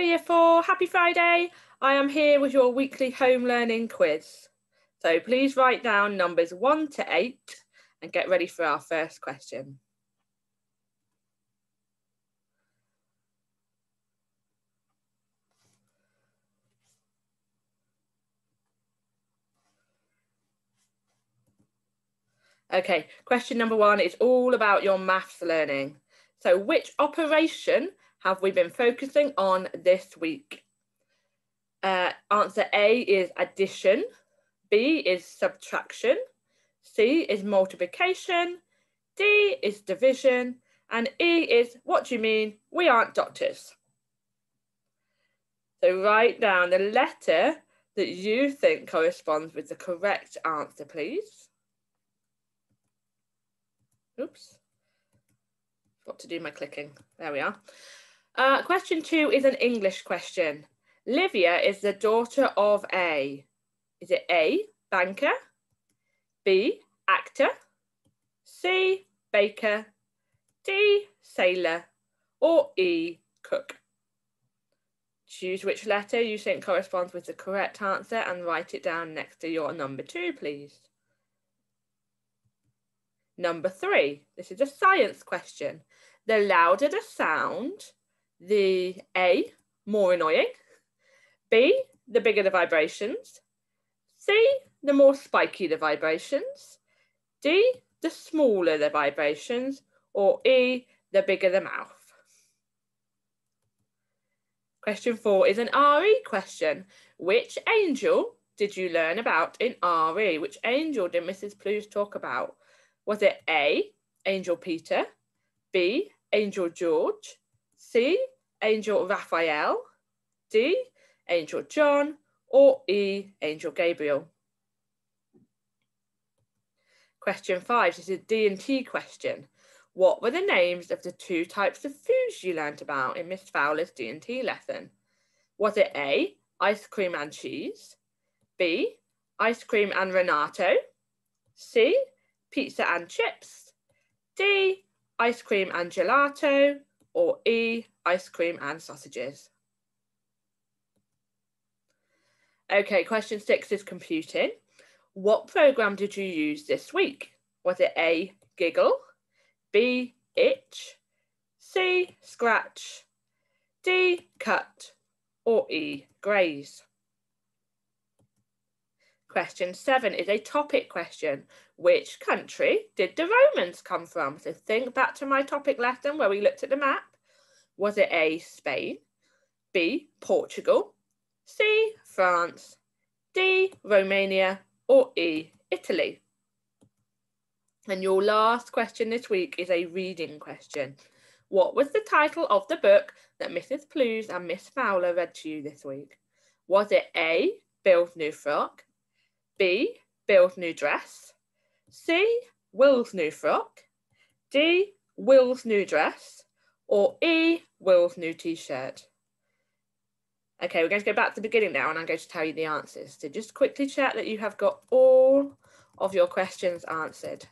Year 4, happy Friday. I am here with your weekly home learning quiz. So please write down numbers 1 to 8 and get ready for our first question. Okay, question number one is all about your maths learning. So which operation have we been focusing on this week? Uh, answer A is addition, B is subtraction, C is multiplication, D is division, and E is what do you mean? We aren't doctors. So write down the letter that you think corresponds with the correct answer, please. Oops. What to do my clicking. There we are. Uh, question two is an English question. Livia is the daughter of a. Is it A, banker, B, actor, C, baker, D, sailor, or E, cook? Choose which letter you think corresponds with the correct answer and write it down next to your number two, please. Number three, this is a science question. The louder the sound, the A, more annoying, B, the bigger the vibrations, C, the more spiky the vibrations, D, the smaller the vibrations, or E, the bigger the mouth. Question four is an RE question. Which angel did you learn about in RE? Which angel did Mrs. Plews talk about? Was it A, Angel Peter, B, Angel George, C, Angel Raphael, D, Angel John, or E, Angel Gabriel? Question five, this is a D&T question. What were the names of the two types of foods you learnt about in Miss Fowler's D&T lesson? Was it A, ice cream and cheese, B, ice cream and Renato, C, pizza and chips, D, ice cream and gelato, or E, ice cream and sausages. Okay, question six is computing. What program did you use this week? Was it A, Giggle, B, Itch, C, Scratch, D, Cut, or E, Graze? Question seven is a topic question. Which country did the Romans come from? So think back to my topic lesson where we looked at the map. Was it A, Spain, B, Portugal, C, France, D, Romania, or E, Italy? And your last question this week is a reading question. What was the title of the book that Mrs. Plews and Miss Fowler read to you this week? Was it A, Bill's New Frock, B, Bill's new dress. C, Will's new frock. D, Will's new dress. Or E, Will's new t-shirt. Okay, we're going to go back to the beginning now and I'm going to tell you the answers. So just quickly check that you have got all of your questions answered.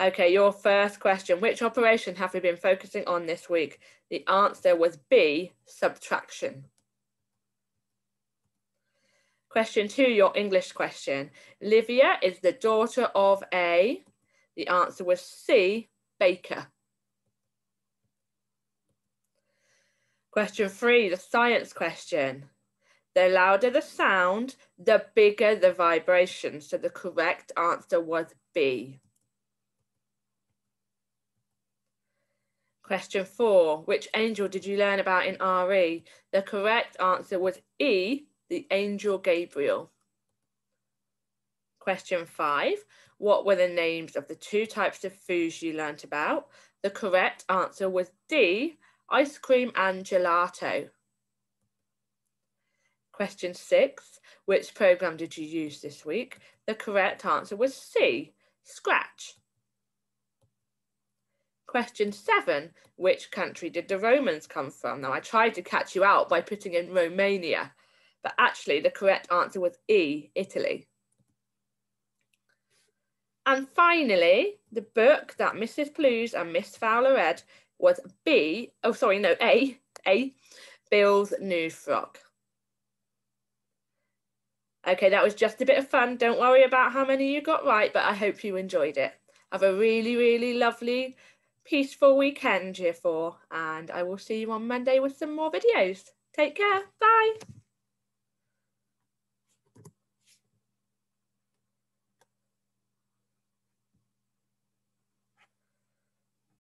Okay, your first question. Which operation have we been focusing on this week? The answer was B, subtraction. Question two, your English question. Livia is the daughter of a, the answer was C, baker. Question three, the science question. The louder the sound, the bigger the vibration. So the correct answer was B. Question four, which angel did you learn about in RE? The correct answer was E, the angel Gabriel. Question five, what were the names of the two types of foods you learnt about? The correct answer was D, ice cream and gelato. Question six, which program did you use this week? The correct answer was C, Scratch. Question seven, which country did the Romans come from? Now I tried to catch you out by putting in Romania, but actually the correct answer was E, Italy. And finally, the book that Mrs. Plews and Miss Fowler read was B, oh sorry, no, A, A, Bill's New Frock. Okay, that was just a bit of fun. Don't worry about how many you got right, but I hope you enjoyed it. Have a really, really lovely, peaceful weekend, year four, and I will see you on Monday with some more videos. Take care. Bye.